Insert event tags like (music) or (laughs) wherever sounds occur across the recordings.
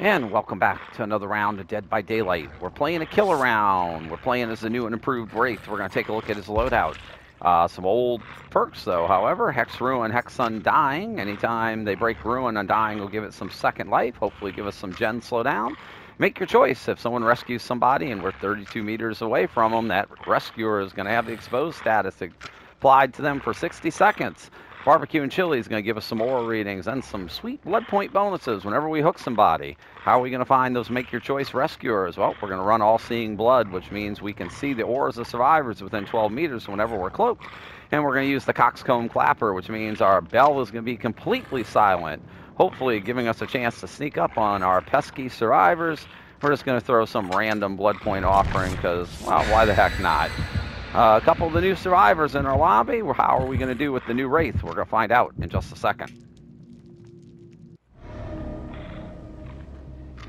And welcome back to another round of Dead by Daylight. We're playing a killer round. We're playing as a new and improved Wraith. We're going to take a look at his loadout. Uh, some old perks, though, however. Hex Ruin, Hex Undying. Anytime they break Ruin, Undying will give it some second life. Hopefully give us some gen slowdown. Make your choice. If someone rescues somebody and we're 32 meters away from them, that rescuer is going to have the exposed status applied to them for 60 seconds. Barbecue and Chili is going to give us some aura readings and some sweet blood point bonuses whenever we hook somebody. How are we going to find those make your choice rescuers? Well, we're going to run all seeing blood, which means we can see the auras of survivors within 12 meters whenever we're cloaked. And we're going to use the coxcomb clapper, which means our bell is going to be completely silent, hopefully giving us a chance to sneak up on our pesky survivors. We're just going to throw some random blood point offering because, well, why the heck not? Uh, a couple of the new survivors in our lobby. How are we going to do with the new Wraith? We're going to find out in just a second.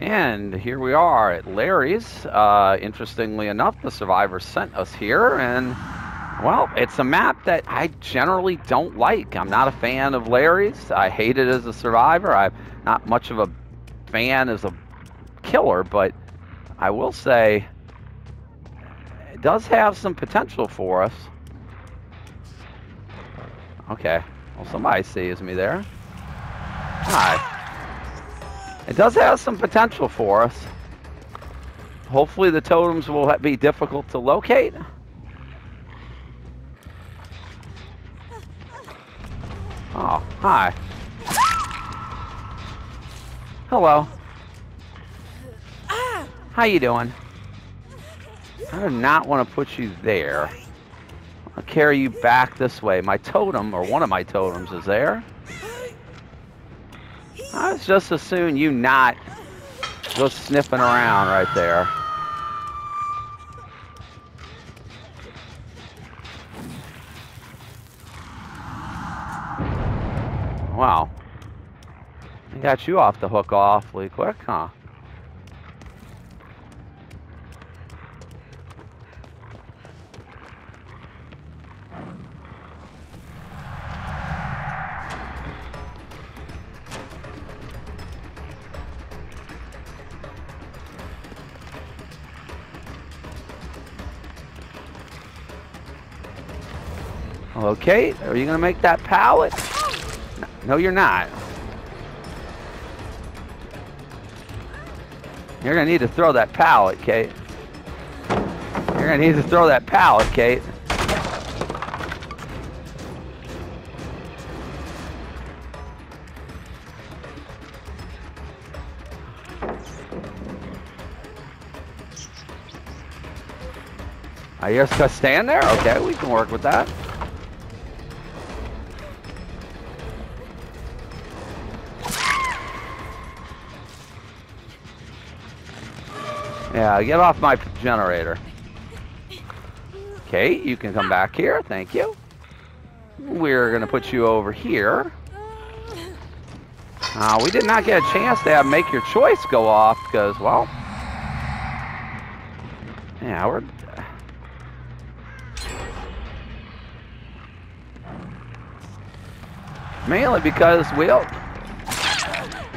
And here we are at Lery's. Uh, interestingly enough, the survivors sent us here, and well, it's a map that I generally don't like. I'm not a fan of Lery's. I hate it as a survivor. I'm not much of a fan as a killer, but I will say does have some potential for us. Okay. Well, somebody sees me there. Hi. It does have some potential for us. Hopefully the totems will be difficult to locate. Oh, hi. Hello. How you doing? I do not want to put you there. I'll carry you back this way. My totem, or one of my totems, is there. I was just as soon you not go sniffing around right there. Wow. I got you off the hook awfully quick, huh? Okay, are you to make that pallet? No, you're not. You're to need to throw that pallet, Kate. You're to need to throw that pallet, Kate. I just going to stand there? Okay, we can work with that. Yeah, get off my generator. Okay, you can come back here. Thank you. We're going to put you over here. Uh, we did not get a chance to have make your choice go off because, well, yeah, we're mainly because we don't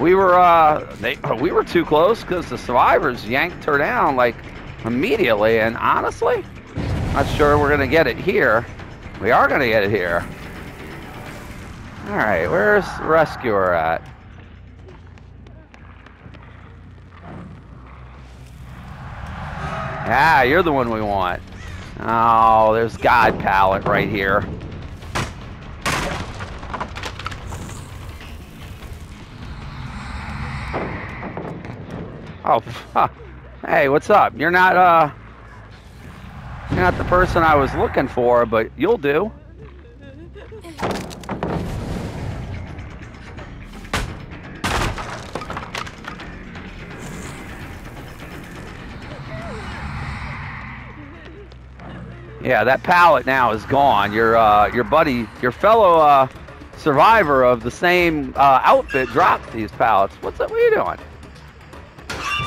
we were uh, they, (clears throat) we were too close because the survivors yanked her down like immediately. And honestly, not sure we're gonna get it here. We are gonna get it here. All right, where's the rescuer at? Ah, you're the one we want. Oh, there's God Pallet right here. Oh, hey, what's up? You're not, uh, you're not the person I was looking for, but you'll do. Yeah, that pallet now is gone. Your uh, your buddy, your fellow uh, survivor of the same uh, outfit dropped these pallets. What's up? What are you doing?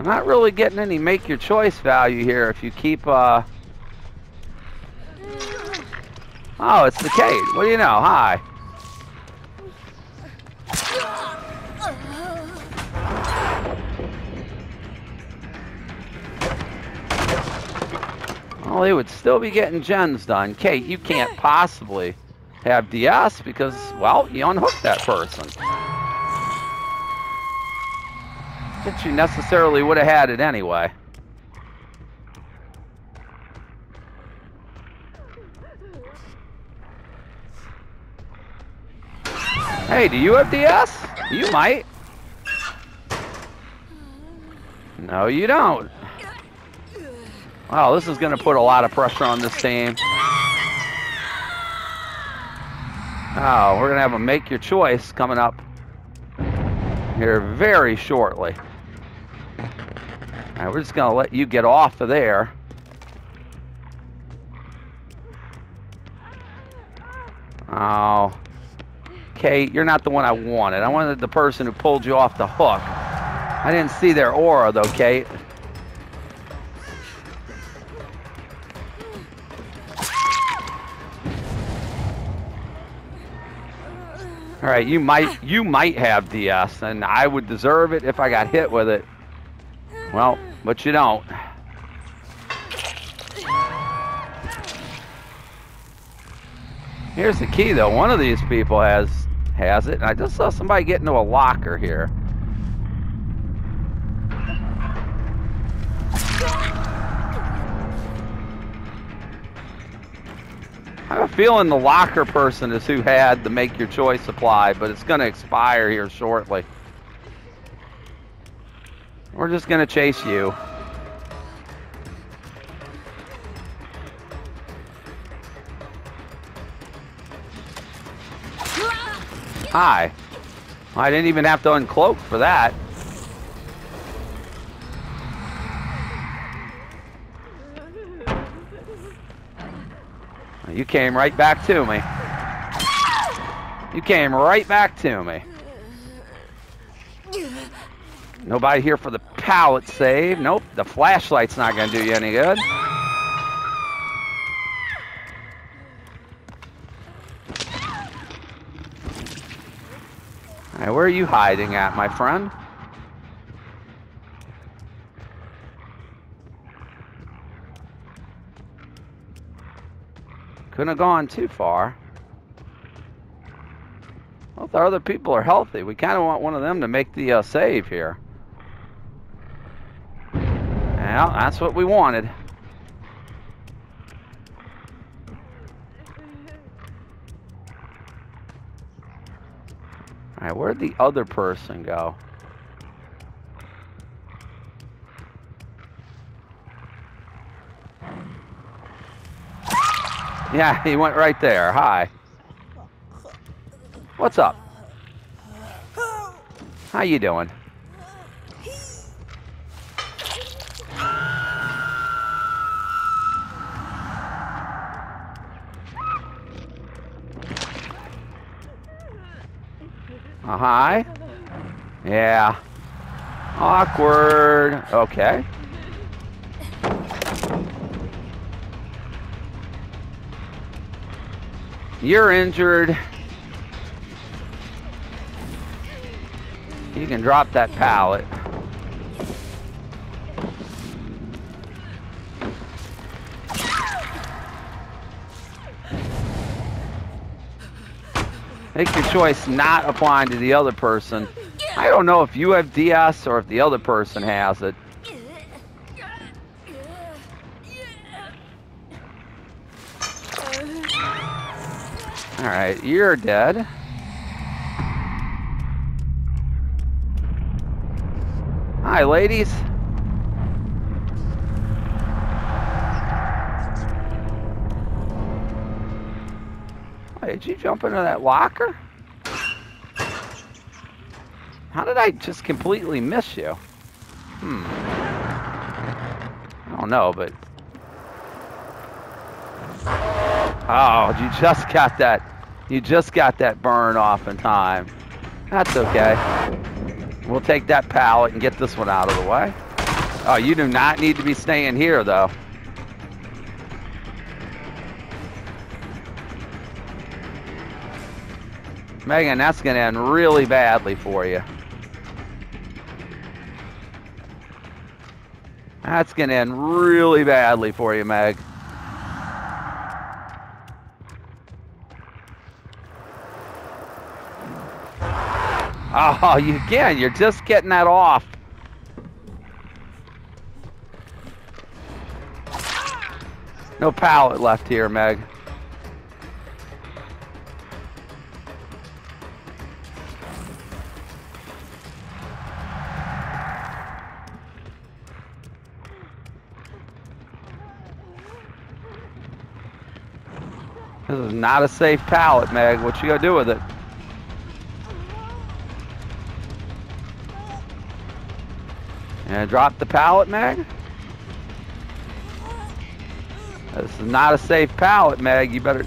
I'm not really getting any make your choice value here if you keep, uh... Oh, it's the. What do you know? Hi. Well, they would still be getting gens done. Kate, you can't possibly have DS because, well, you unhooked that person. But you necessarily would have had it anyway. Hey, do you have DS? You might. No, you don't. Wow, this is going to put a lot of pressure on this team. Oh, we're going to have a make your choice coming up here very shortly. All right, we're just going to let you get off of there. Oh. Kate, you're not the one I wanted. I wanted the person who pulled you off the hook. I didn't see their aura, though, Kate. Right, you might you might have DS, and I would deserve it if I got hit with it. Well, but you don't. Here's the key, though. One of these people has has it, and I just saw somebody get into a locker here. Have a feeling the locker person is who had the make your choice supply, but it's going to expire here shortly. We're just going to chase you. Hi. I didn't even have to uncloak for that. You came right back to me. You came right back to me. Nobody here for the pallet save. Nope, the flashlight's not going to do you any good. Right, where are you hiding at, my friend? Couldn't have gone too far. Both our other people are healthy, we kind of want one of them to make the uh, save here. Well, that's what we wanted. Alright, where'd the other person go? Yeah, (laughs) he went right there. Hi. What's up? How you doing? Uh, hi. Yeah. Awkward. Okay. You're injured. You can drop that pallet. Make your choice not applying to the other person. I don't know if you have DS or if the other person has it. Alright, you're dead. Hi, ladies. Did you jump into that locker? How did I just completely miss you? Hmm. I don't know, but... Oh, you just got that. You just got that burn off in time. That's okay. We'll take that pallet and get this one out of the way. Oh, you do not need to be staying here, though. Megan, that's going to end really badly for you. That's going to end really badly for you, Meg. Oh, you again, you're just getting that off. No pallet left here, Meg. This is not a safe pallet, Meg. What you gonna do with it? And drop the pallet, Meg. This is not a safe pallet, Meg. You better...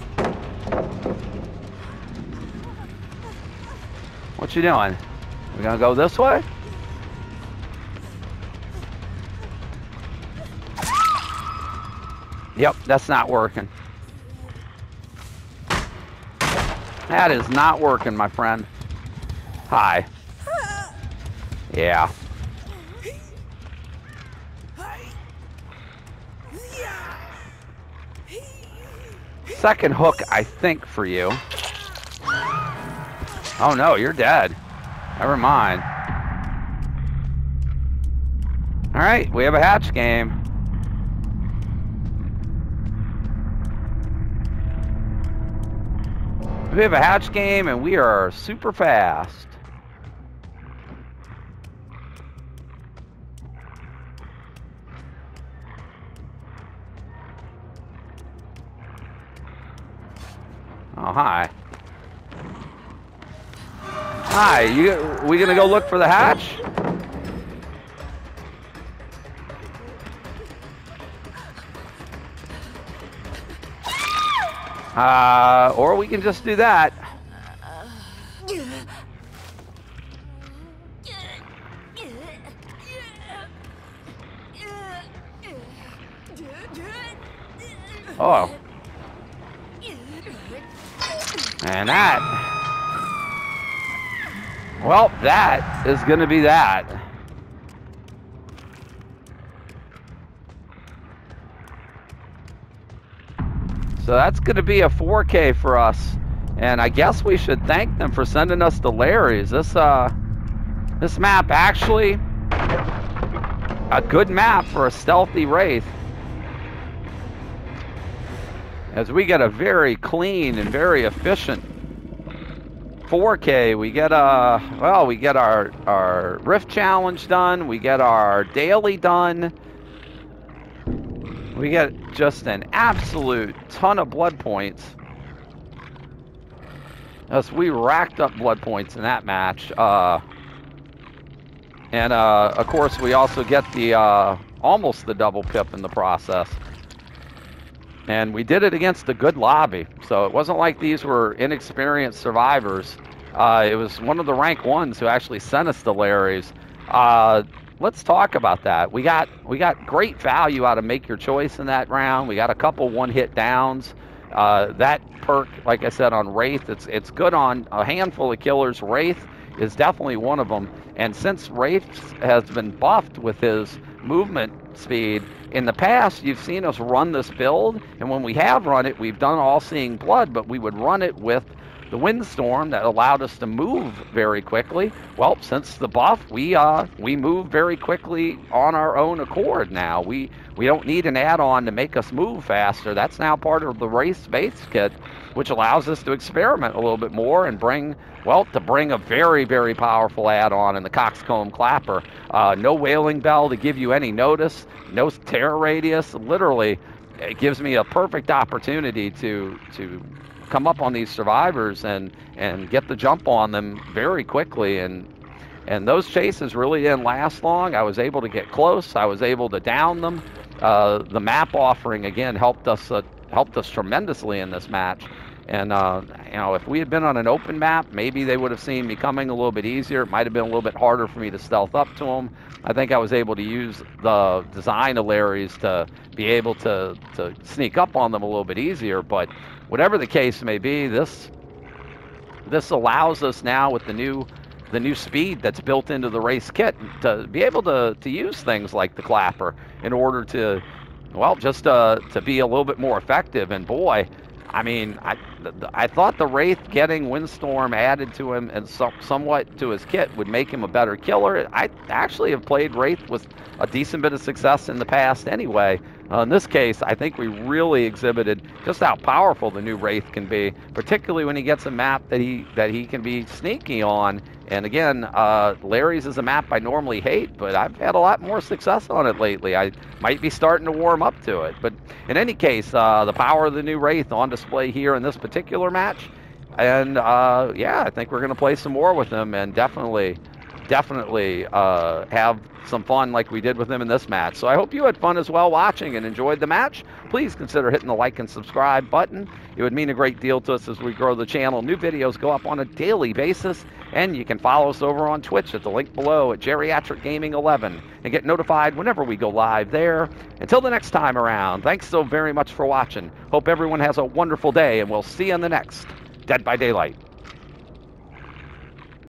What you doing? We gonna go this way? Yep, that's not working. That is not working, my friend. Hi. Yeah. Second hook, I think, for you. Oh no, you're dead. Never mind. Alright, we have a hatch game. We have a hatch game and we are super fast. Oh, hi. Hi, you we gonna go look for the hatch? Uh, or we can just do that. That is going to be that. So that's going to be a 4K for us. And I guess we should thank them for sending us the Lery's. This, uh, this map actually a good map for a stealthy Wraith. As we get a very clean and very efficient 4K, we get a uh, well, we get our our Rift challenge done, we get our daily done. We get just an absolute ton of blood points. As we racked up blood points in that match. Uh, and uh, of course, we also get the uh, almost the double pip in the process. And we did it against a good lobby. So it wasn't like these were inexperienced survivors. Uh, it was one of the rank ones who actually sent us the Lery's. Uh, let's talk about that. We got we got great value out of make your choice in that round. We got a couple one hit downs. Uh, that perk, like I said on Wraith, it's it's good on a handful of killers. Wraith is definitely one of them. And since Wraith has been buffed with his movement speed, in the past you've seen us run this build, and when we have run it, we've done all seeing blood, but we would run it with the windstorm that allowed us to move very quickly. Well, since the buff, we uh, we move very quickly on our own accord now. We we don't need an add-on to make us move faster. That's now part of the Wraith base kit, which allows us to experiment a little bit more and bring well to bring a very very powerful add-on in the Coxcomb Clapper. Uh, no wailing bell to give you any notice. No terror radius. Literally, it gives me a perfect opportunity to to come up on these survivors and and get the jump on them very quickly and And those chases really didn't last long. I was able to get close. I was able to down them. Uh, the map offering again helped us uh, helped us tremendously in this match. And uh, you know, if we had been on an open map, maybe they would have seen me coming a little bit easier. It might have been a little bit harder for me to stealth up to them. I think I was able to use the design of Lery's to be able to to sneak up on them a little bit easier. But whatever the case may be, this this allows us now with the new the new speed that's built into the Wraith kit to be able to, to use things like the clapper in order to, well, just uh, to be a little bit more effective. And boy, I mean, I, I thought the Wraith getting Windstorm added to him and so, somewhat to his kit would make him a better killer. I actually have played Wraith with a decent bit of success in the past anyway. Uh, in this case, I think we really exhibited just how powerful the new Wraith can be, particularly when he gets a map that he that he can be sneaky on. And again, uh, Lery's is a map I normally hate, but I've had a lot more success on it lately. I might be starting to warm up to it. But in any case, uh, the power of the new Wraith on display here in this particular match. And uh, yeah, I think we're going to play some more with him and definitely definitely uh, have some fun like we did with him in this match. So I hope you had fun as well watching and enjoyed the match. Please consider hitting the like and subscribe button. It would mean a great deal to us as we grow the channel. New videos go up on a daily basis, and you can follow us over on Twitch at the link below at Geriatric Gaming 11 and get notified whenever we go live there. Until the next time around, thanks so very much for watching. Hope everyone has a wonderful day, and we'll see you in the next Dead by Daylight.